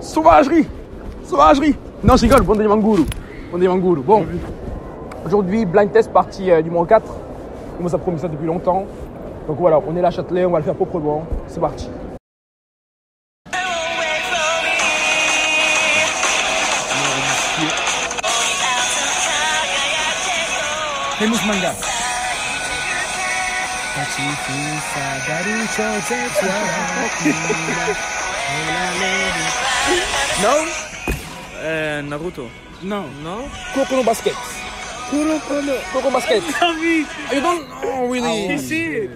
Sauvagerie Sauvagerie Non, je rigole, Bonde Manguru. Bonde Manguru. Bon, aujourd'hui, blind test partie euh, numéro 4. On nous a promis ça depuis longtemps. Donc voilà, on est là à Châtelet, on va le faire proprement. C'est parti. Famous manga. Non Euh, Naruto. Non. Non Kokono Basket. Kurokono. Coco Basket. Tommy, You don't? Know really? he see it.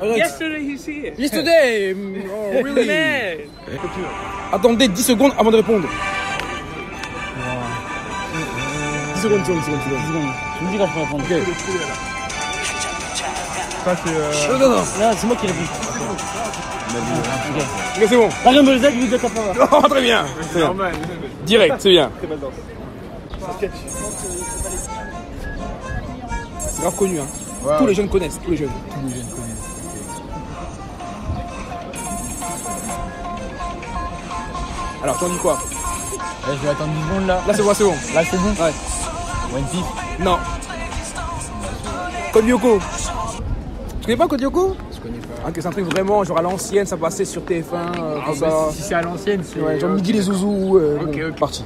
Oh, no, Yesterday he see it. Yesterday? Oh, really? Man. Attendez 10 secondes avant de répondre. 10 secondes, 10 secondes, 10 secondes. 10 secondes. Tu me dis quand je peux répondre. Ok. Ça c'est euh... Non, non, non. C'est moi qui réponds. C'est bon. Dragon Ball Z, vous êtes à pas. Oh, très bien. Bien. normal. Direct, c'est bien. Très belle danse. C'est grave connu. Hein. Tous les jeunes connaissent. Tous les jeunes. Alors, tu en dis quoi? Je vais attendre 10 secondes là. Là, c'est bon, c'est bon. Là, c'est bon? Ouais. One Piece. Non. Code Lyoko. Tu connais pas Code Lyoko? Je connais pas. Ah, c'est un truc vraiment, genre à l'ancienne, ça passait sur TF1, euh, tout ça. Si c'est à l'ancienne, c'est. Ouais, genre Midi les Zouzous. Euh, Ok, bon, ok. Parti.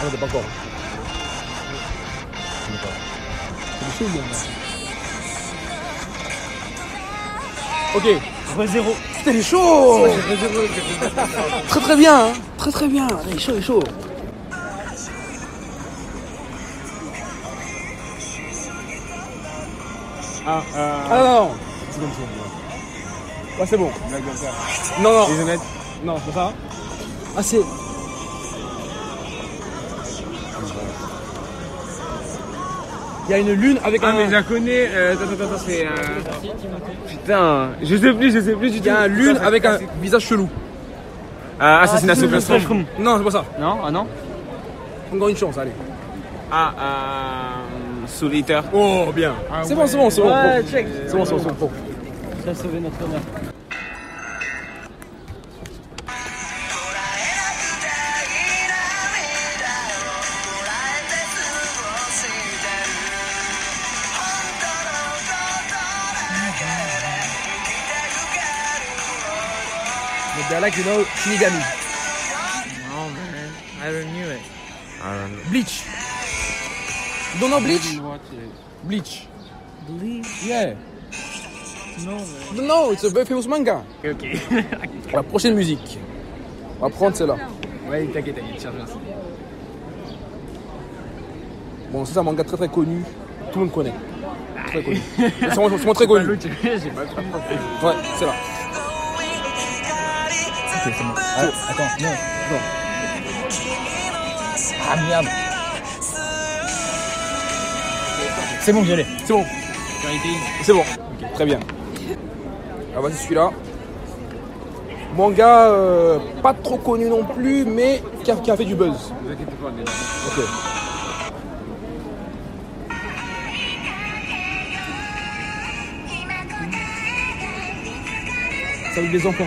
Ah non, t'es pas encore. C'est du chaud, bon, là. Ok. Ouais, zéro. Putain, il est chaud Très très bien, hein. Très très bien. Il est chaud, il est chaud. Ah, euh... Ah non, non. C'est bon. Ouais, c'est bon. Non, non. Les honnêtes. Non, c'est pas ça. Ah, c'est. Il y a une lune avec Ah un. mais je la connais, euh, attends, attends, attends, c'est... Euh... Putain, je sais plus, je sais plus du tout. Il y a un lune avec un visage chelou. Ah, Assassination. Classroom. Non, c'est pas ça. Non, ah non Encore une chance, allez. Ah, euh... Soul Eater. Oh, bien. c'est bon, c'est bon, c'est bon. Ouais, bon. check. C'est bon, c'est bon, c'est bon. Ça a sauvé notre honneur. But they're like, you know, Shinigami. Oh man, I don't knew it. I don't know. Bleach. You don't know Bleach? Bleach. Bleach? Yeah. No man. No, it's a very famous manga. Ok, ok. La prochaine musique. On va prendre celle-là. ouais, t'inquiète, t'inquiète, charge ça. Bon, c'est un manga très très connu. Tout le monde connaît. Très connu. C'est vraiment, très connu. J'ai pas trop compris. Ouais, c'est là. Ok, c'est bon. Ah, attends, non. Non. Ah merde. C'est bon, j'y allais. C'est bon. C'est bon. Très bien. Ah, vas-y, celui-là. Manga euh, pas trop connu non plus, mais qui a, qui a fait du buzz. Ne vous inquiétez pas, déjà. Ok. C'est avec des enfants.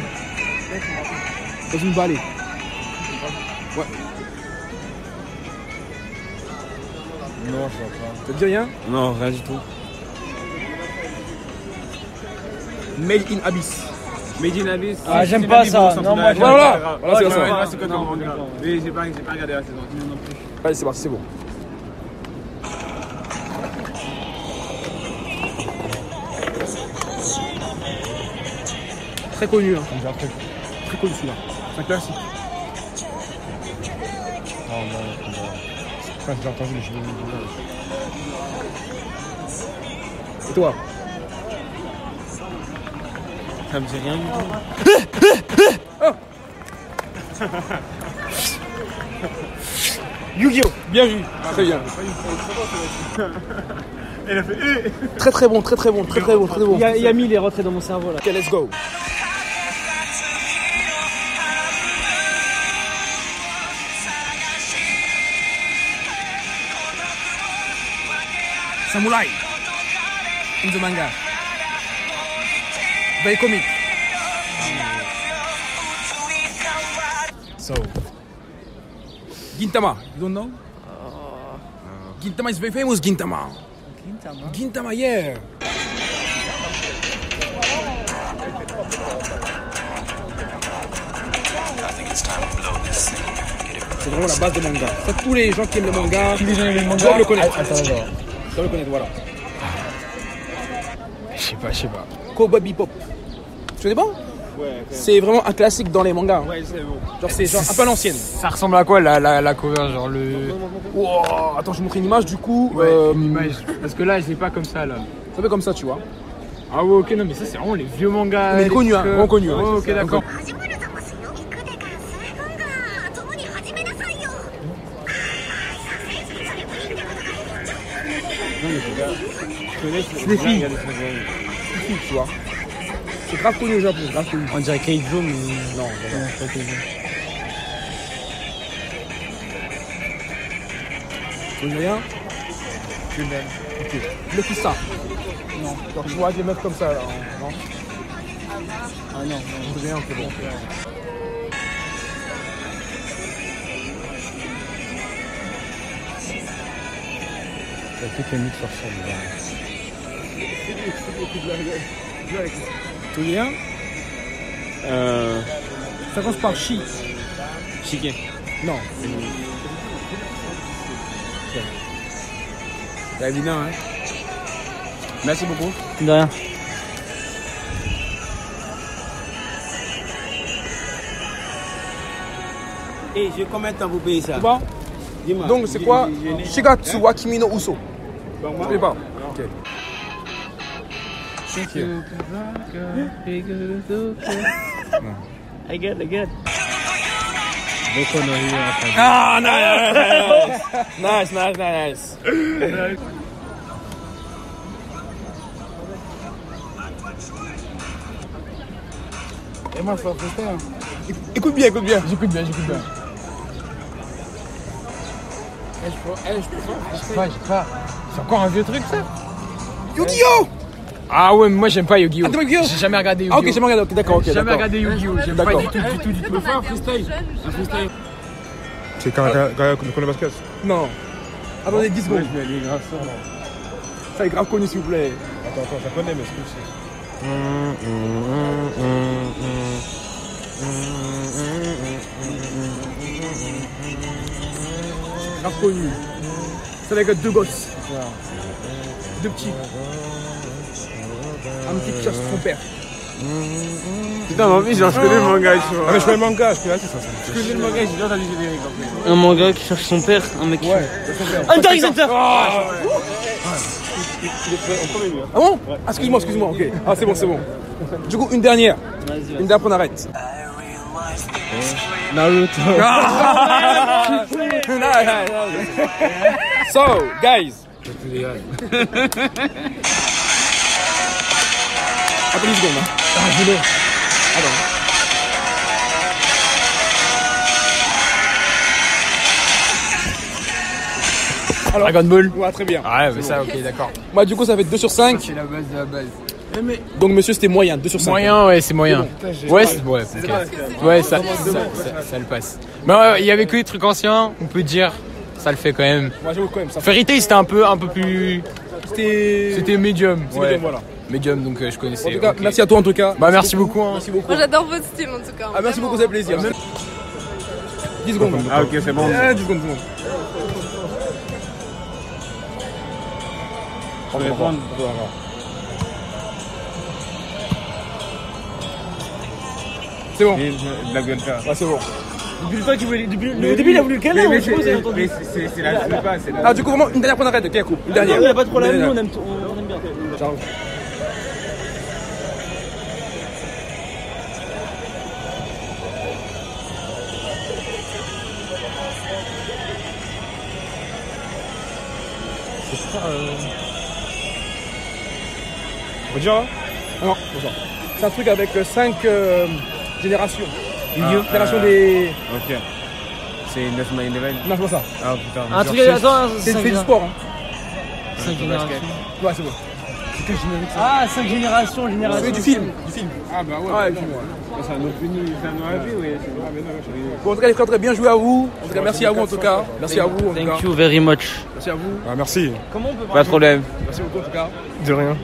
Dans une vallée. Ouais. Non, je vois pas. Ça te dit rien? Non, rien du tout. Made in Abyss. Made in Abyss. Ah, c'est j'aime pas ça. Non, moi, là, Voilà, voilà, c'est ça. c'est grave. non. Mais j'ai pas, j'ai pas regardé la saison. Non, non plus. Allez, c'est parti, c'est bon. Très connu, hein. Très connu celui-là. C'est un classique. Oh non, non. Enfin, j'ai entendu, l'ai mis. Et toi Ça me dit rien du tout. Yu-Gi-Oh Bien vu. Très bien. Elle a fait. Très très bon, très très bon, très très bon, très bon. Yami, il est rentré dans mon cerveau là. Ok, let's go. Samouraï. In the manga. Les comics. So, Gintama, you don't know? Gintama is very famous, Gintama. Gintama? Gintama, yeah. C'est vraiment la base de manga. Ça, tous les gens qui aiment le manga doivent le connaître. Attends, attends. Connaître, voilà. Je sais pas, je sais pas. Cowboy Bebop. Tu connais pas? C'est vraiment un classique dans les mangas. Ouais, c'est bon. Genre, c'est genre un peu à l'ancienne. Ça ressemble à quoi la, la, la cover Genre le. Wow, attends, je vais montrer une image du coup. Ouais, euh, une image. Parce que là, c'est pas comme ça là. Ça fait comme ça, tu vois. Ah ouais, ok, non, mais ça, c'est vraiment les vieux mangas. Mais les connus, hein, trucs, vraiment connus, hein. Ouais, ok, d'accord. Je les filles. Les filles, tu vois. C'est grave connu au Japon, grave connu. On dirait Keijo, mais non, voilà. c'est pas Keijo. rien Je l'aime. Ok. Le fissa. Non. Donc, je vois des meufs comme ça, là. Non. Ah non, non. Rien, c'est bon. Ça fait que les mix ressemblent. Connais rien Euh. Ça commence par chi. Chiquet. Non. C'est évident, hein Merci beaucoup. De rien. Et je combien de temps vous payez ça Dis-moi. Donc, c'est quoi je- je n'ai- Shigatsu wa Kimi no Uso. Bon, Tu moi, connais pas Ok. I get, I get. Boku no Hero Academy. Ah, nice Nice, nice, nice, nice. Et moi, je fais un Écoute bien, écoute bien. J'écoute bien, j'écoute bien. Eh, je peux, eh, je peux pas, je sais pas, j'ai pas. C'est encore un vieux truc ça Yu-Gi-Oh Ah ouais, mais moi j'aime pas Yu-Gi-Oh! Ah, t'aimes pas Yu-Gi-Oh J'ai jamais regardé Yu-Gi-Oh! Ah, ok, j'ai regardé, ok, d'accord, ok. J'ai jamais regardé Yu-Gi-Oh! J'aime pas D'accord. du tout, du tout, du tout. faire un freestyle? Un freestyle? C'est quand le basket Non. Attendez 10 secondes. Ça est grave connu, s'il vous plaît. Attends, attends, je la connais, mais est-ce que c'est. Grave connu. C'est avec deux gosses. Deux petits. Un petit qui cherche son père. Putain, en plus, genre, je connais le manga, tu vois. Ah, mais je connais le manga, je connais ça. Je connais le manga, j'ai déjà entendu le générique en fait. Un manga qui cherche son père, un mec. Ouais, c'est son père. Hunter x Hunter Ah bon Ah, excuse-moi, excuse-moi, ok. Ah, c'est bon, c'est bon. Du coup, une dernière. Une dernière, on arrête. Naruto. So, guys. Attends une seconde. Hein. Ah, je l'ai. Alors, Dragon Ball Ouais, très bien. Ah ouais, mais ça, ok, d'accord. Moi, du coup, ça fait 2 sur 5. C'est la base de la base. Donc, monsieur, c'était moyen. 2 sur 5. Moyen, ouais, c'est moyen. Ouais, c'est- ouais, ok. Ouais, ça, ça, ça, ça le passe. Mais ouais, il y avait que des trucs anciens, on peut dire, ça le fait quand même. Moi, j'avoue quand même. Ça fait. Fairy Tail, c'était un peu, un peu plus. C'était. C'était médium. C'était Ouais. médium, voilà. Médium, donc euh, je connaissais. En tout cas, ok. merci à toi en tout cas. Bah, merci beaucoup. hein. Merci beaucoup. Moi j'adore votre style en tout cas. Ah, merci vraiment. beaucoup, ça fait plaisir. 10 secondes. Ah, ok, c'est bon. Ah, 10 secondes, 10 secondes. Je vais répondre. C'est bon. Black. Ah, c'est bon. Depuis le temps qu'il voulait. Depuis le début, il a voulu le caler, Mais on suppose, j'ai entendu. c'est c'est la c'est pas, c'est la. Ah, du coup, vraiment, une dernière qu'on arrête. Ok, cool. Une Non, dernière. mais il a pas de problème, nous on aime, on, on aime bien. Ciao. Hein Ah Non, bonjour. C'est un truc avec 5 générations. Yu-Gi-Oh Génération des. Ok. C'est 9 My Eleven. Non, c'est pas ça. Ah putain. Un truc, Genre, attends, C'est du sport. Hein. Cinq générations. Ouais, c'est bon. Ah, 5 générations, génération. C'est du film. Du film. Ah bah ouais. Ouais, du film, ouais. C'est un autre c'est un autre avis, ouais. Bon, en tout cas, les frères, bien joué à vous. En tout cas, merci à vous en tout cas. Merci à vous. Thank you very much. Merci à vous. Ah, merci. Pas de problème. Merci beaucoup en tout cas. De rien.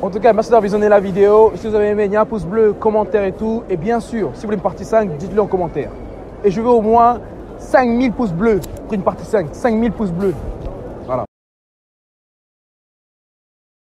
En tout cas, merci d'avoir visionné la vidéo. Si vous avez aimé, il y a un pouce bleu, commentaire et tout. Et bien sûr, si vous voulez une partie 5, dites-le en commentaire. Et je veux au moins 5000 pouces bleus pour une partie 5. 5000 pouces bleus.